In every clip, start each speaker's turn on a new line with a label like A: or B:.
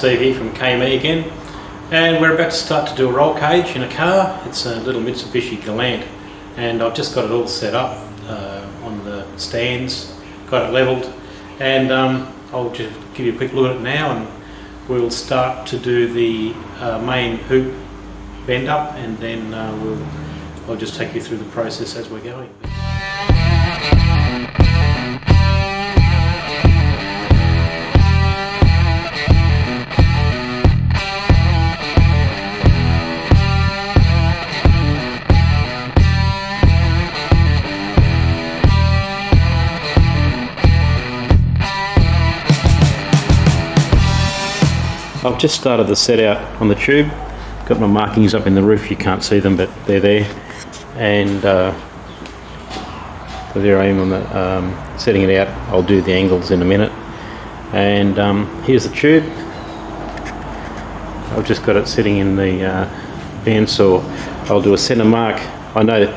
A: Steve here from KME again and we're about to start to do a roll cage in a car. It's a little Mitsubishi Galant and I've just got it all set up uh, on the stands, got it levelled and um, I'll just give you a quick look at it now and we'll start to do the uh, main hoop bend up and then uh, we'll, I'll just take you through the process as we're going. Just started the set out on the tube. Got my markings up in the roof, you can't see them, but they're there. And uh, there I am on the, um, setting it out. I'll do the angles in a minute. And um, here's the tube. I've just got it sitting in the uh, bandsaw. I'll do a centre mark. I know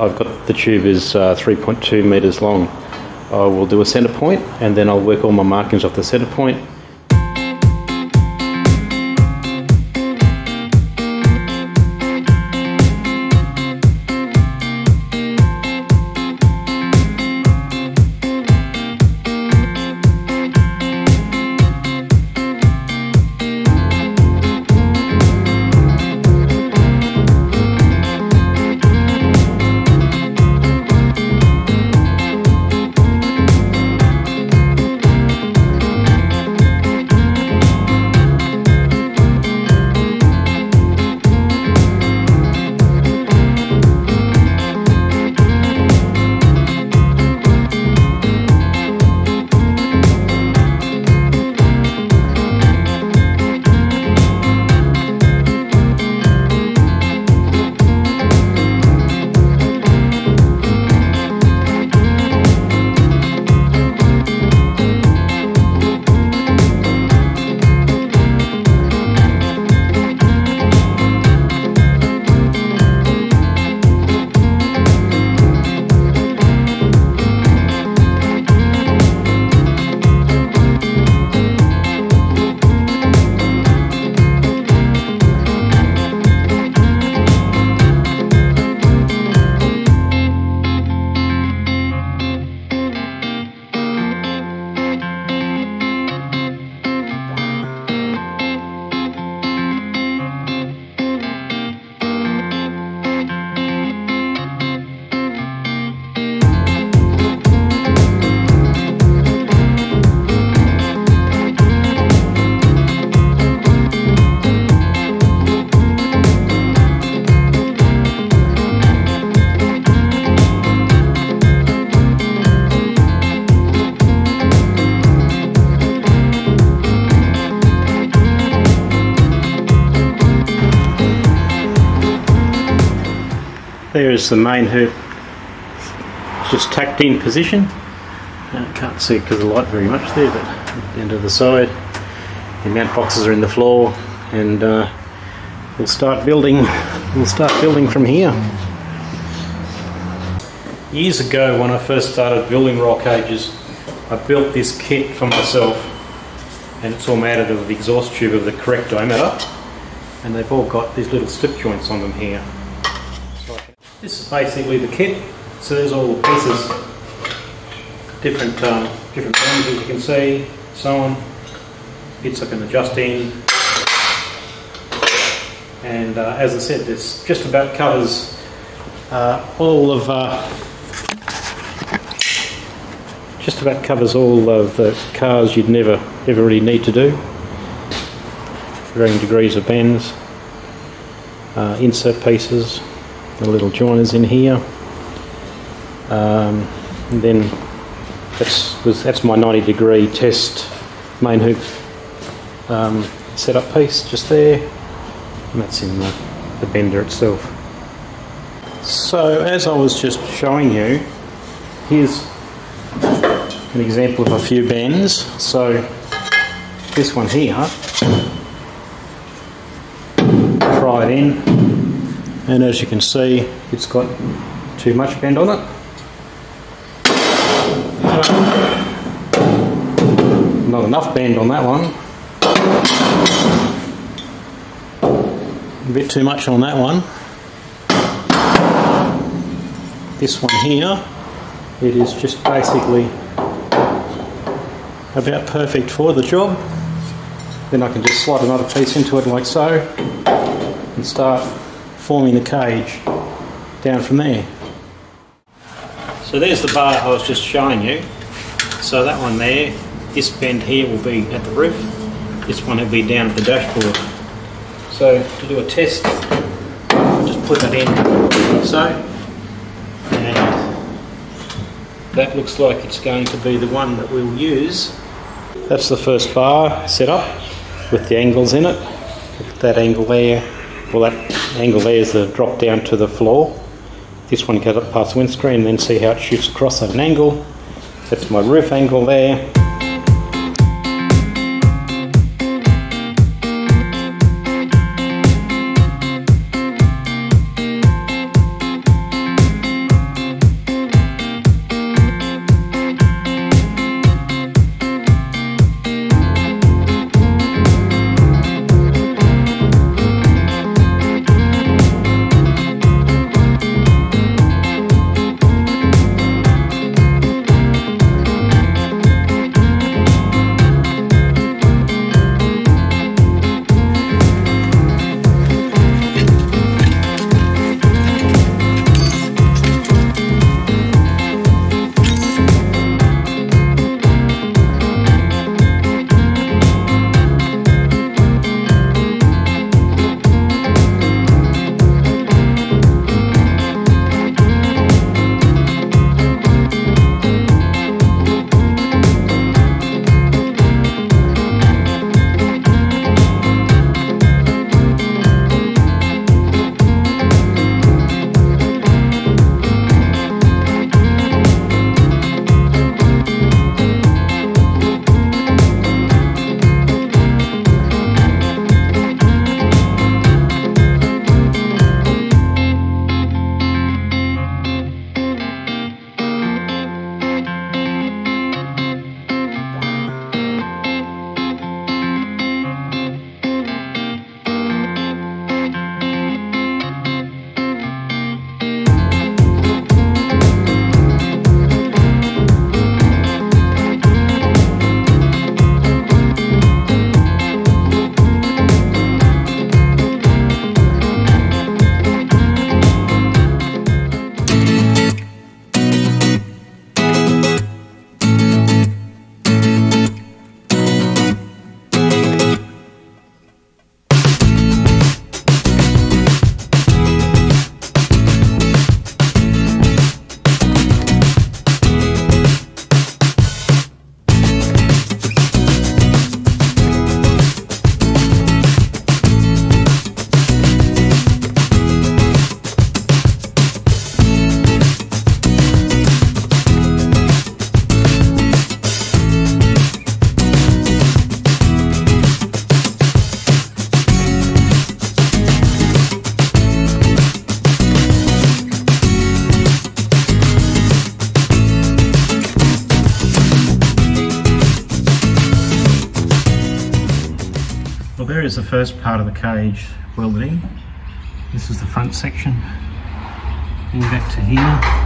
A: I've got the tube is uh, 3.2 metres long. I will do a centre point and then I'll work all my markings off the centre point There is the main hoop just tucked in position. Uh, can't see because the light very much there, but end of the side, the mount boxes are in the floor, and uh, we'll start building. We'll start building from here. Years ago, when I first started building roll cages, I built this kit for myself, and it's all made out of the exhaust tube of the correct diameter, and they've all got these little slip joints on them here. This is basically the kit. So there's all the pieces, different um, different things as you can see, so on. Bits I can adjust in. And uh, as I said, this just about covers uh, all of uh, just about covers all of the cars you'd never ever really need to do. Varying degrees of bends, uh, insert pieces, the little joiners in here. Um, and then that's, that's my 90 degree test main hoop um, setup piece just there. And that's in the, the bender itself. So as I was just showing you, here's an example of a few bends. So this one here, try it in and as you can see it's got too much bend on it not enough bend on that one A bit too much on that one. This one here, it is just basically about perfect for the job. Then I can just slide another piece into it like so and start forming the cage down from there. So there's the bar I was just showing you. So that one there, this bend here will be at the roof, this one will be down at the dashboard. So to do a test, I'll just put that in so, and that looks like it's going to be the one that we'll use. That's the first bar set up with the angles in it. That angle there, well that angle there is the drop down to the floor. This one goes up past the windscreen and then see how it shoots across at an angle. That's my roof angle there. Well there is the first part of the cage welded in. This is the front section. Going back to here.